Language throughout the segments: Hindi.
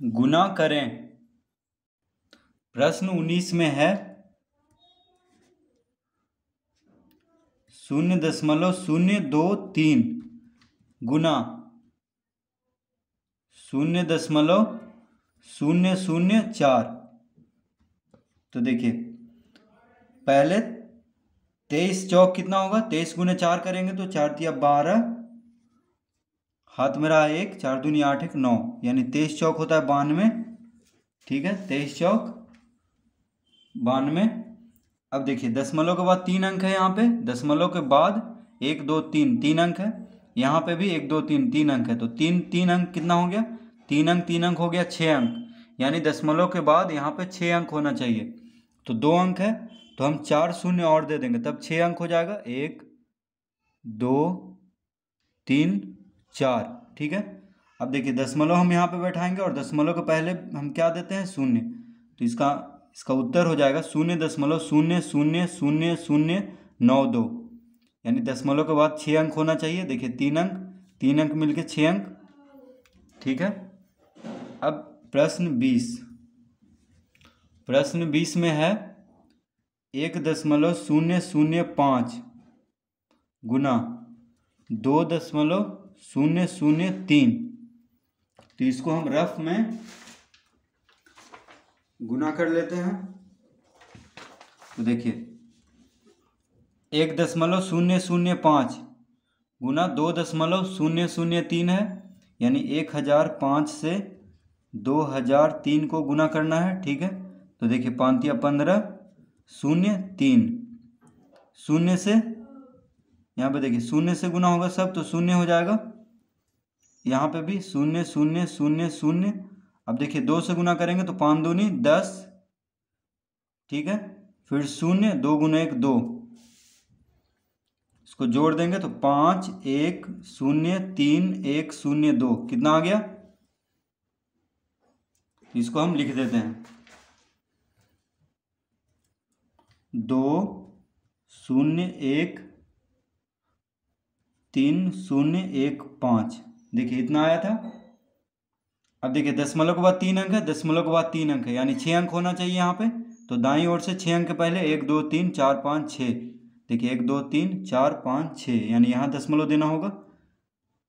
गुना करें। प्रश्न उन्नीस में है। शून्य दशमलव शून्य दो तीन गुना शून्य दशमलव शून्य शून्य चार। तो देखिए, पहले तेईस चौक कितना होगा? तेईस गुना चार करेंगे तो चार दिया बारह। हाथ में रहा एक, चार दूनी आठ, एक नौ, यानी तेईस चौक होता है बानवे, ठीक है, तेईस चौक बानवे। अब देखिए, दशमलव के बाद तीन अंक है यहाँ पे, दशमलव के बाद एक, दो, तीन तीन अंक है। यहाँ पे भी एक, दो, तीन तीन अंक है तो तीन तीन अंक कितना हो गया? तीन अंक तीन अंक हो गया छः अंक, यानी दशमलव के बाद यहाँ पे छः अंक होना चाहिए। तो दो अंक है तो हम चार शून्य और दे देंगे, तब छः अंक हो जाएगा, एक, दो, तीन चार, ठीक है? अब देखिए, दशमलव हम यहाँ पे बैठाएँगे और दशमलव के पहले हम क्या देते हैं? शून्य। तो इसका इसका उत्तर हो जाएगा शून्य दशमलव शून्य शून्य शून्य शून्य नौ दो। यानी दशमलव के बाद छः अंक होना चाहिए। देखिए, तीन अंक तीन अंक मिलके छः अंक, ठीक है? अब प्रश्न बीस। प्रश्न बीस में है एक दशमलव शून्य शून्य पाँच गुना दो दशमलव शून्य शून्य तीन। तो इसको हम रफ में गुना कर लेते हैं। तो देखिए, एक दशमलव शून्य शून्य पाँच गुना दो दशमलव शून्य शून्य तीन है, यानी एक हज़ार पाँच से दो हज़ार तीन को गुना करना है, ठीक है? तो देखिए, पाँतिया पंद्रह शून्य तीन, शून्य से यहाँ पे देखिए, शून्य से गुना होगा सब तो शून्य हो जाएगा। यहाँ पे भी शून्य शून्य शून्य शून्य। अब देखिए, दो से गुना करेंगे तो पाँच दूनी, दस। ठीक है? फिर शून्य, दो गुना एक, दो। इसको जोड़ देंगे तो पाँच, एक, शून्य, तीन, एक, शून्य, दो। कितना आ गया? इसको हम लिख देते हैं। दो, शून्य, एक तीन शून्य एक पाँच। देखिए, इतना आया था। अब देखिए, दशमलव के बाद तीन अंक है, दशमलव के बाद तीन अंक है, यानी छः अंक होना चाहिए यहाँ पे। तो दाई ओर से छः अंक पहले, एक, दो, तीन, चार, पाँच छः देखिए, एक, दो, तीन, चार, पाँच छः यानी यहाँ दशमलव देना होगा।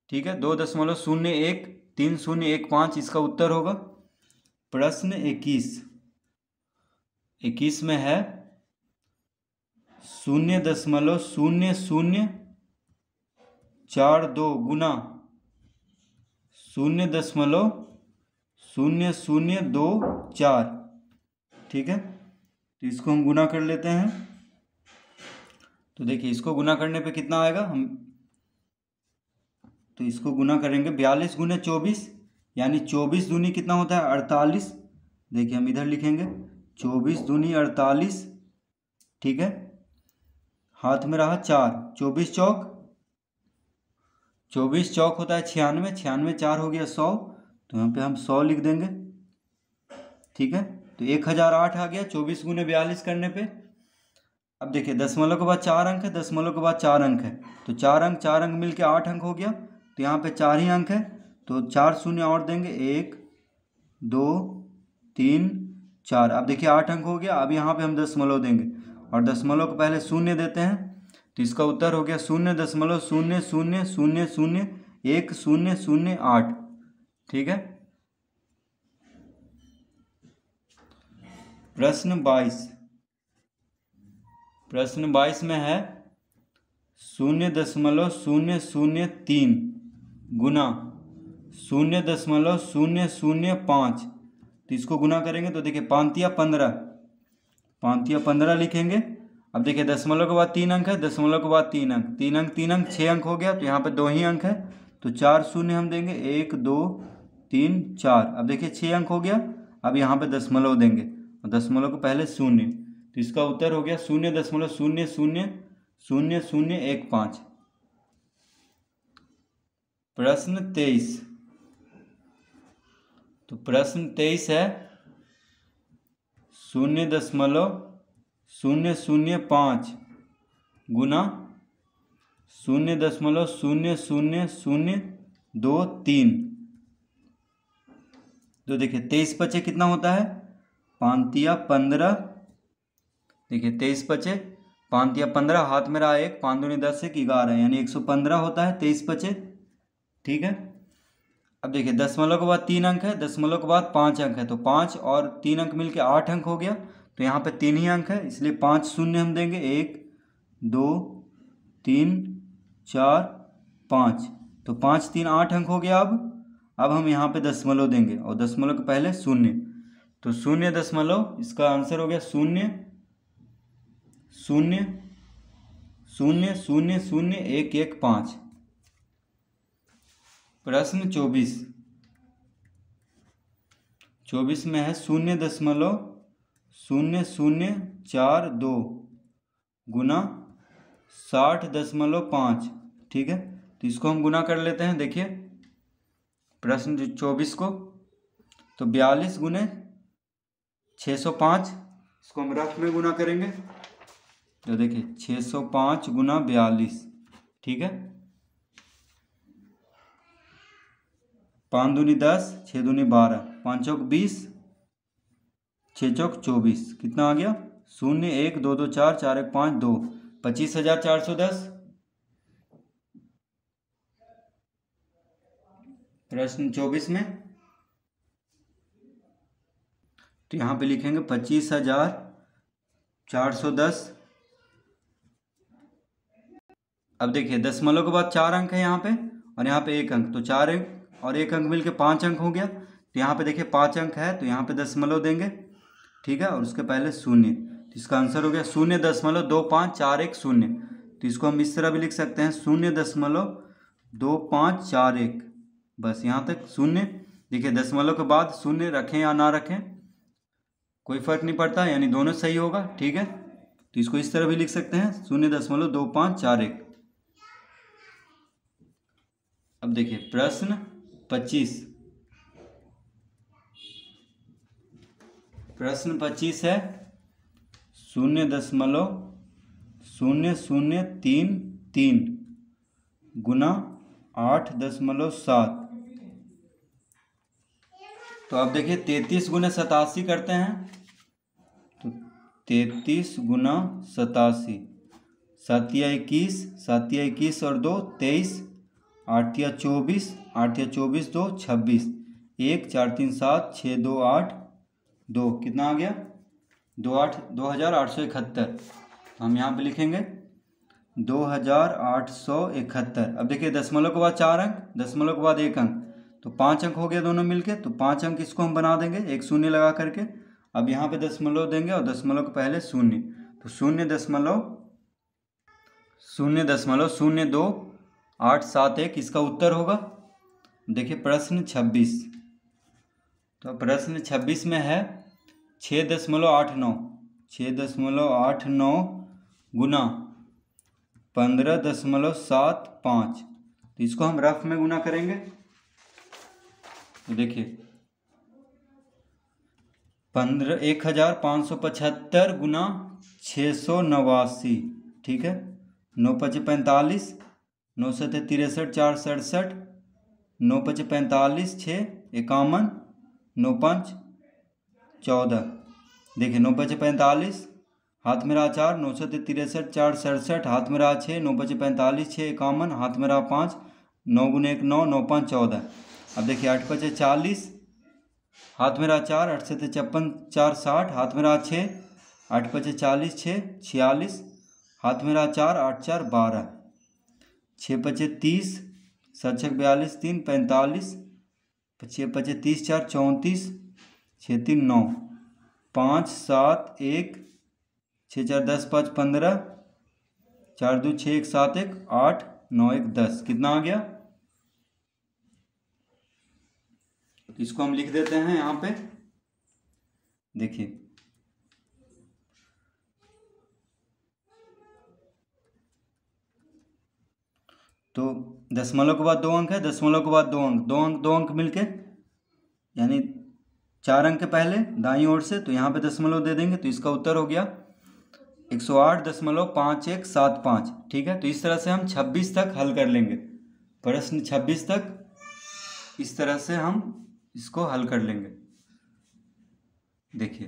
ठीक है, दो दशमलव शून्य एक, तीन शून्य एक पाँच, इसका उत्तर होगा। प्रश्न इक्कीस। इक्कीस में है शून्य दशमलव शून्य शून्य चार दो गुना शून्य दशमलव शून्य शून्य दो चार। ठीक है? तो इसको हम गुना कर लेते हैं। तो देखिए, इसको गुना करने पे कितना आएगा? हम तो इसको गुना करेंगे बयालीस गुने चौबीस, यानी चौबीस दूनी कितना होता है? अड़तालीस। देखिए, हम इधर लिखेंगे, चौबीस दूनी अड़तालीस। ठीक है? हाथ में रहा चार। चौबीस चौक चौबीस चौक होता है छियानवे छियानवे चार हो गया सौ। तो यहाँ पे हम सौ लिख देंगे। ठीक है? तो एक हज़ार आठ आ गया, चौबीस गुने बयालीस करने पे। अब देखिए दशमलव के बाद चार अंक है दशमलव के बाद चार अंक है। तो चार अंक चार अंक मिलके आठ अंक हो गया। तो यहाँ पे चार ही अंक है। तो चार शून्य और देंगे। एक, दो, तीन, चार। अब देखिए, आठ अंक हो गया। अब यहाँ पे हम दशमलव देंगे। और दशमलव को पहले शून्य देते हैं। तो इसका उत्तर हो गया शून्य दशमलव शून्य शून्य शून्य शून्य एक शून्य शून्य आठ। ठीक है? प्रश्न बाईस। प्रश्न बाईस में है शून्य दशमलव शून्य शून्य तीन गुना शून्य दशमलव शून्य शून्य पाँच। तो इसको गुना करेंगे तो देखिए, पांतिया पंद्रह। पांतिया पंद्रह लिखेंगे। अब देखिए, दशमलव के बाद तीन अंक है, दशमलव के बाद तीन अंक। तीन अंक तीन अंक छः अंक हो गया तो यहाँ पर दो ही अंक है। तो चार शून्य हम देंगे, एक, दो, तीन, चार। अब देखिए छः अंक हो गया, अब यहाँ पर दशमलव देंगे। और दशमलव को पहले शून्य। तो इसका उत्तर हो गया शून्य दशमलव शून्य शून्य शून्य शून्य एक पाँच। प्रश्न तेईस। तो प्रश्न तेईस है, शून्य दशमलव शून्य शून्य पाँच गुना शून्य दशमलव शून्य शून्य शून्य दो तीन। तो देखिए, तेईस पचे कितना होता है? पांतिया पंद्रह। देखिए, तेईस पचे पांतिया पंद्रह, हाथ में रहा एक, पाँच दूनी दस एक, ग्यारह, यानी एक सौ पंद्रह होता है तेईस पचे। ठीक है? अब देखिए, दशमलव के बाद तीन अंक है, दशमलव के बाद पाँच अंक है तो पाँच और तीन अंक मिलके आठ अंक हो गया। तो यहाँ पे तीन ही अंक है, इसलिए पाँच शून्य हम देंगे। एक, दो, तीन, चार, पाँच। तो पाँच, तीन, आठ अंक हो गया अब। अब हम यहाँ पे दशमलव देंगे और दशमलव के पहले शून्य। तो शून्य दशमलव इसका आंसर हो गया शून्य शून्य शून्य शून्य शून्य, एक एक, पाँच। प्रश्न चौबीस। चौबीस में है शून्य दशमलव शून्य शून्य चार दो गुना साठ दशमलव पाँच, ठीक है? तो इसको हम गुना कर लेते हैं, देखिए। प्रश्न चौबीस को तो बयालीस गुने छः सौ पाँच, इसको हम रफ में गुना करेंगे। तो देखिए, छः सौ पाँच गुना बयालीस, ठीक है? पाँच दूनी दस, छः दूनी बारह, पाँच चौक बीस छः चौक चौबीस। कितना आ गया? शून्य एक, दो दो, चार चार, एक, पाँच, दो। पच्चीस हज़ार चार सौ दस। प्रश्न चौबीस में। तो यहाँ पे लिखेंगे पच्चीस हज़ार चार सौ दस। अब देखिए, दशमलव के बाद चार अंक है यहाँ पे, और यहाँ पे एक अंक। तो चार अंक और एक अंक मिल पाँच अंक हो गया। तो यहाँ पे देखिए पाँच अंक है तो यहाँ पे दशमलव देंगे। ठीक है? और उसके पहले शून्य। तो इसका आंसर हो गया शून्य दशमलव दो पाँच चार एक शून्य। तो इसको हम इस तरह भी लिख सकते हैं, शून्य दशमलव दो पाँच चार एक। बस यहाँ तक शून्य। देखिए, दशमलव के बाद शून्य रखें या ना रखें, कोई फ़र्क नहीं पड़ता, यानी दोनों सही होगा, ठीक है? तो इसको इस तरह भी लिख सकते हैं, शून्य दशमलव दो पाँच चार एक। अब देखिए, प्रश्न पच्चीस। प्रश्न पच्चीस है। शून्य दशमलव शून्य शून्य तीन तीन गुना आठ दशमलव सात। तो आप देखिए, तैतीस गुना सतासी करते हैं तो तैतीस गुना सतासी। सातिया इक्कीस सातिया इक्कीस और दो, तेईस। आठिया चौबीस आठिया चौबीस दो, छब्बीस। एक, चार, तीन, सात छः दो, आठ दो, कितना आ गया? दो आठ, दो हज़ार आठ सौ इकहत्तर। हम यहाँ पे लिखेंगे, दो हज़ार आठ सौ इकहत्तर। अब देखिए, दशमलव के बाद चार अंक, दशमलव के बाद एक अंक। तो पाँच अंक हो गया दोनों मिलके तो पाँच अंक इसको हम बना देंगे, एक शून्य लगा करके। अब यहाँ पे दशमलव देंगे और दशमलव के पहले शून्य। तो शून्य दशमलव शून्य दशमलव शून्य दो, आठ सात एक, इसका उत्तर होगा। देखिए, प्रश्न छब्बीस। तो प्रश्न छब्बीस में है छः दशमलव आठ नौ छः दशमलव आठ नौ गुना पंद्रह दशमलव सात पाँच। तो इसको हम रफ में गुना करेंगे। तो देखिए, पंद्रह, एक हज़ार पाँच सौ पचहत्तर गुना छः सौ नवासी, ठीक है? नौ पचे पैंतालीस, नौ सौ तिरसठ चार सड़सठ, नौ पचे पैंतालीस छः इक्यावन नौ पाँच, चौदह। देखिए, नौ पचे पैंतालीस, हाथ में रहा चार, नौ सौ तिरसठ, चार सड़सठ, हाथ में रहा छः नौ पचे पैंतालीस छः इक्यावन, हाथ में रहा पाँच, नौ गुने एक नौ नौ पाँच चौदह। अब देखिए, आठ पचे चालीस, हाथ में रहा चार, आठ सत्य छप्पन, चार साठ, हाथ में रहा छः आठ पचे चालीस छः छियालीस, हाथ में रहा चार, आठ चार बारह। छः पचे तीस सात बयालीस, तीन पैंतालीस छः पचे तीस, चार, चौंतीस छः तीन, नौ, पाँच, सात, एक छः चार, दस, पाँच, पंद्रह, चार, दो छः एक, सात, एक, आठ, नौ, एक, दस। कितना आ गया? इसको हम लिख देते हैं यहाँ पे। देखिए। तो दशमलव के बाद दो अंक है, दशमलव के बाद दो अंक। दो अंक दो अंक मिलके, यानी चार अंक के पहले, दाई ओर से तो यहाँ पे दशमलव दे देंगे तो इसका उत्तर हो गया एक सौ आठ दशमलव पाँच एक सात पाँच। ठीक है? तो इस तरह से हम छब्बीस तक हल कर लेंगे। प्रश्न छब्बीस तक, इस तरह से हम इसको हल कर लेंगे। देखिए